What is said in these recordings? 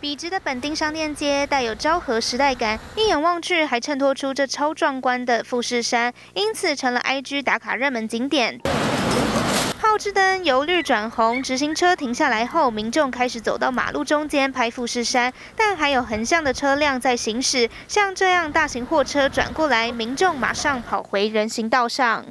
笔直的本町商店街带有昭和时代感，一眼望去还衬托出这超壮观的富士山，因此成了 IG 打卡热门景点。号志灯由绿转红，直行车停下来后，民众开始走到马路中间拍富士山，但还有横向的车辆在行驶，像这样大型货车转过来，民众马上跑回人行道上。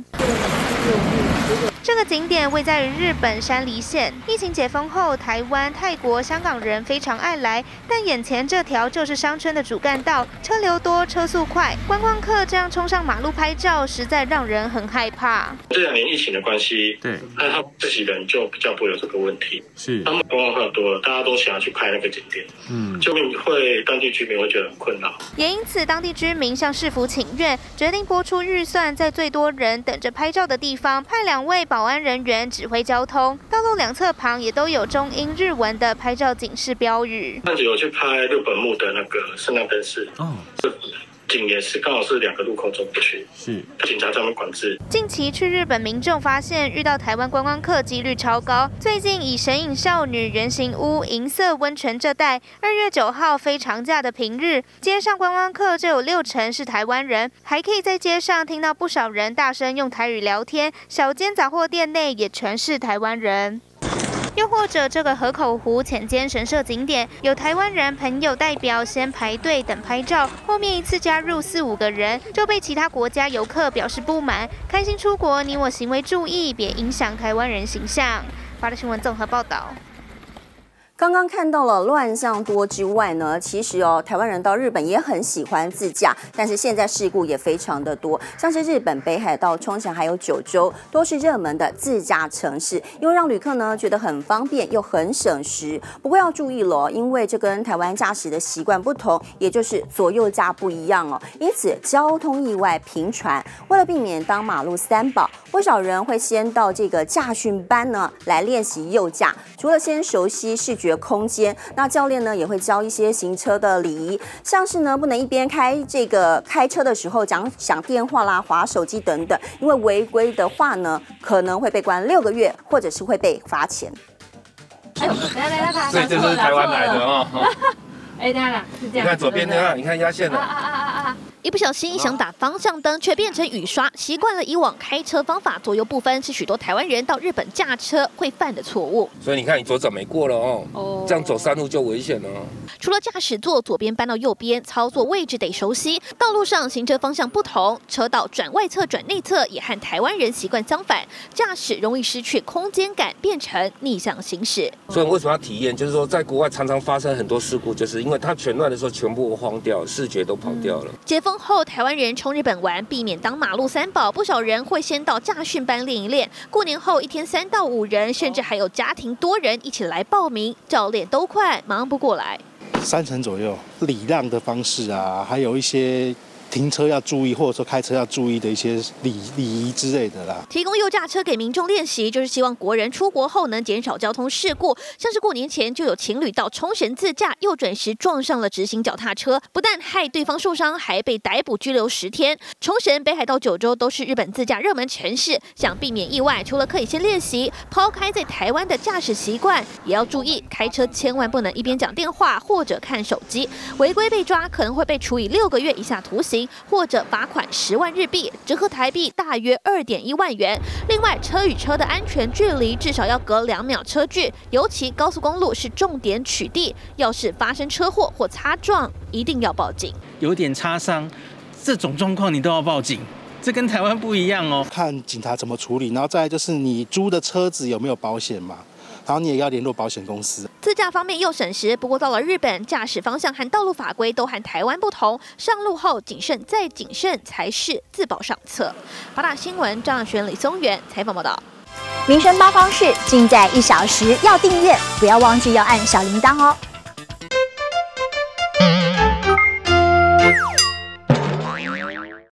这个景点位在日本山梨县。疫情解封后，台湾、泰国、香港人非常爱来，但眼前这条就是商圈的主干道，车流多，车速快，观光客这样冲上马路拍照，实在让人很害怕。这两年疫情的关系，对，那他自己人就比较不会有这个问题。是，他们观光客多了，大家都想要去拍那个景点，嗯，就会当地居民会觉得很困扰。也因此，当地居民向市府请愿，决定拨出预算，在最多人等着拍照的地方派两位保。安人员指挥交通，道路两侧旁也都有中英日文的拍照警示标语。上次有去拍六本木的那个圣诞灯饰，哦，景也是刚好是两个路口走过去，是警察专门管制。近期去日本民众发现遇到台湾观光客几率超高。最近以神隐少女、人形屋、银色温泉这带，二月九号非长假的平日，街上观光客就有六成是台湾人，还可以在街上听到不少人大声用台语聊天。小间杂货店内也全是台湾人。又或者这个河口湖浅间神社景点，有台湾人朋友代表先排队等拍照，后面一次加入四五个人，就被其他国家游客表示不满。开心出国，你我行为注意，别影响台湾人形象。发的新闻综合报道。刚刚看到了乱象多之外呢，其实哦，台湾人到日本也很喜欢自驾，但是现在事故也非常的多，像是日本北海道、冲绳还有九州都是热门的自驾城市，因为让旅客呢觉得很方便又很省时。不过要注意了，因为这跟台湾驾驶的习惯不同，也就是左右驾不一样哦，因此交通意外频传。为了避免当马路三宝，不少人会先到这个驾训班呢来练习右驾，除了先熟悉视觉。空间，那教练呢也会教一些行车的礼仪，像是呢不能一边开这个开车的时候讲响电话啦、划手机等等，因为违规的话呢可能会被关六个月，或者是会被罚钱。哎来来来，看，这就是台湾来的哦。哎，等下啦，是这样。你看左边的，你看压线了。一不小心想打方向灯，却变成雨刷。习惯了以往开车方法，左右不分，是许多台湾人到日本驾车会犯的错误。所以你看，你左转没过了哦，哦这样走山路就危险了。除了驾驶座左边搬到右边，操作位置得熟悉。道路上行车方向不同，车道转外侧、转内侧也和台湾人习惯相反，驾驶容易失去空间感，变成逆向行驶。所以为什么要体验？就是说，在国外常常发生很多事故，就是因为它全乱的时候全部荒掉，视觉都跑掉了。解封。后台湾人冲日本玩，避免当马路三宝，不少人会先到驾训班练一练。过年后一天三到五人，甚至还有家庭多人一起来报名，教练都快忙不过来。三成左右礼让的方式啊，还有一些。停车要注意，或者说开车要注意的一些礼礼仪之类的啦。提供右驾车给民众练习，就是希望国人出国后能减少交通事故。像是过年前就有情侣到冲绳自驾，右转时撞上了直行脚踏车，不但害对方受伤，还被逮捕拘留十天。冲绳、北海道、九州都是日本自驾热门城市，想避免意外，除了可以先练习，抛开在台湾的驾驶习惯，也要注意开车千万不能一边讲电话或者看手机，违规被抓可能会被处以六个月以下徒刑。或者罚款十万日币，折合台币大约二点一万元。另外，车与车的安全距离至少要隔两秒车距，尤其高速公路是重点取缔。要是发生车祸或擦撞，一定要报警。有点擦伤，这种状况你都要报警，这跟台湾不一样哦。看警察怎么处理，然后再就是你租的车子有没有保险嘛？然后你也要联络保险公司。自驾方面又省时，不过到了日本，驾驶方向和道路法规都和台湾不同，上路后谨慎再谨慎才是自保上策。八大新闻张亚轩、李松元采访报道。民生八方式尽在一小时，要订阅，不要忘记要按小铃铛哦。